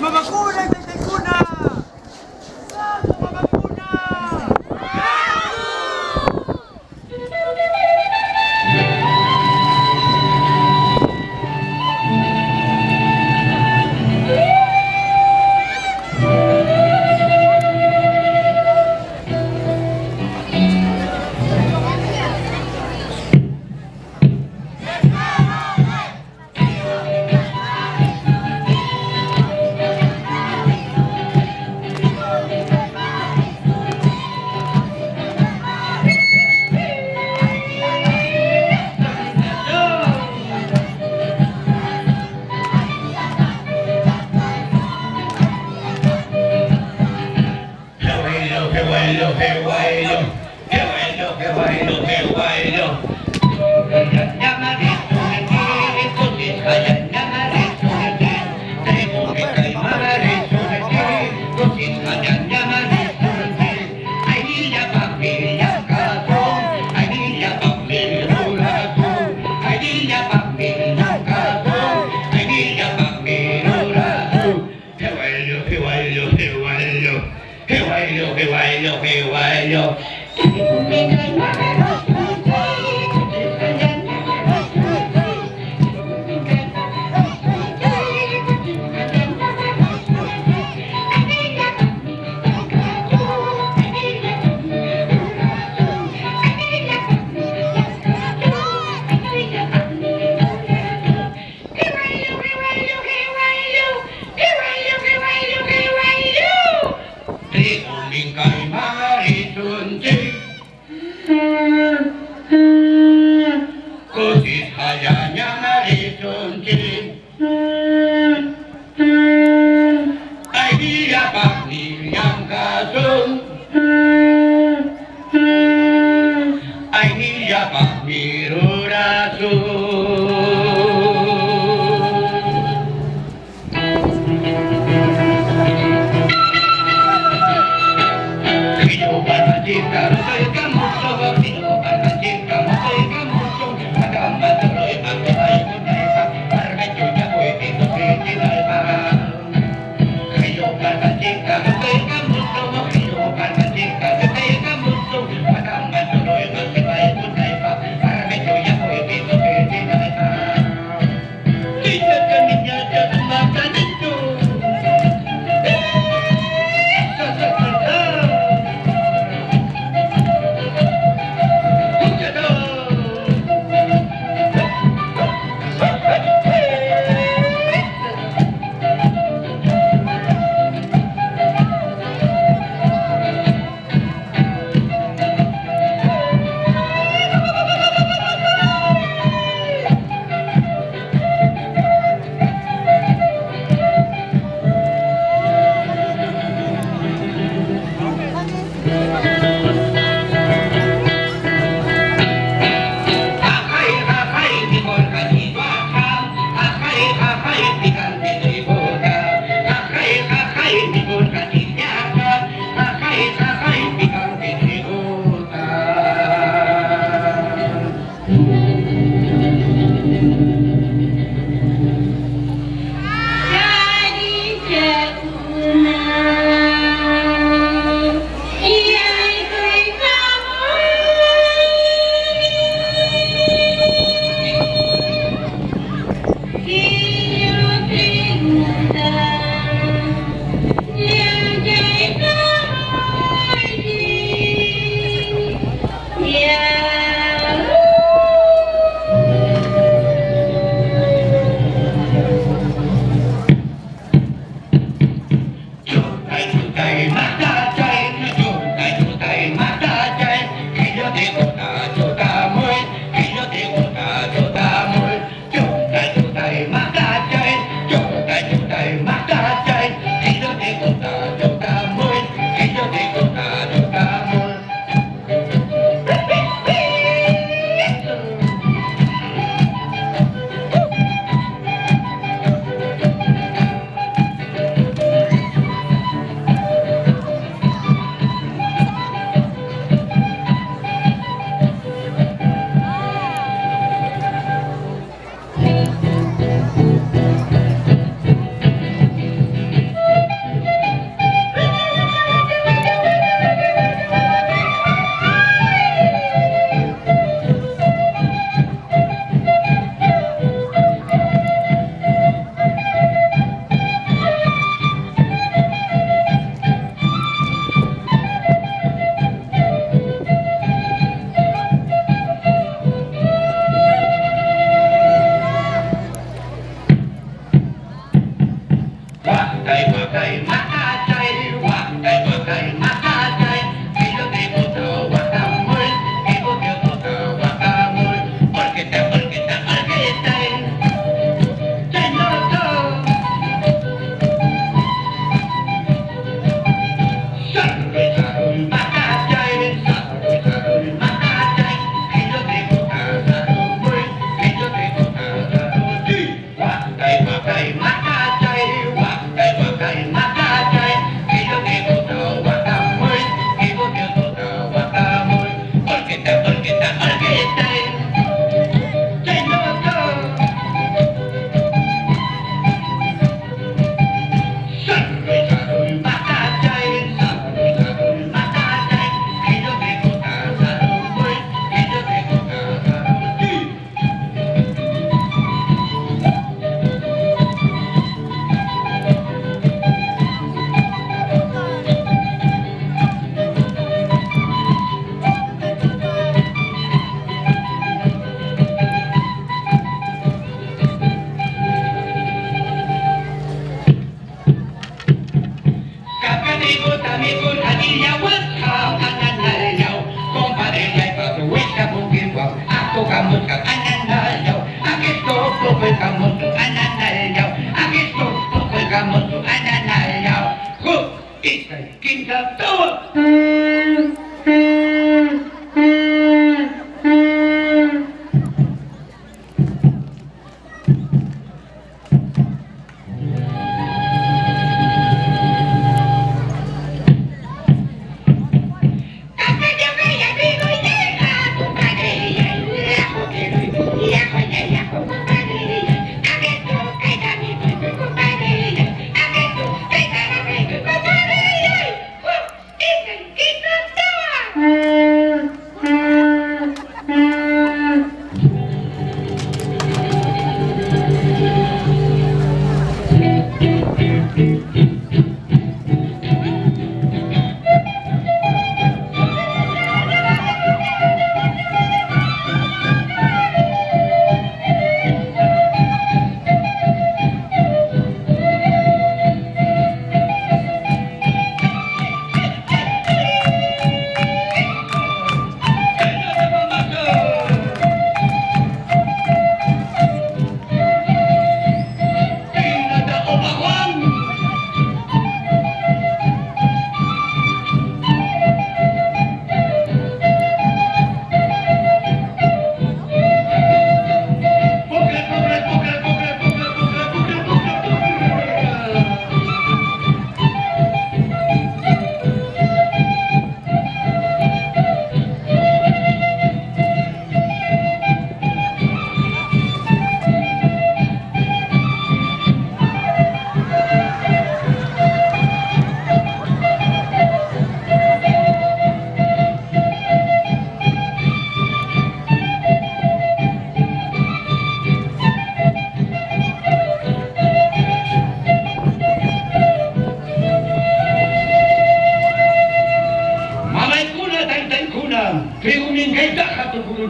Maman, yo. Senhor.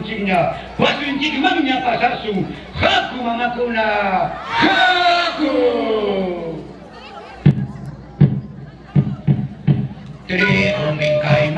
Dakat kuruncinya, wasuncik mangnya pasasung, haku mama kuna, haku. Triumin kay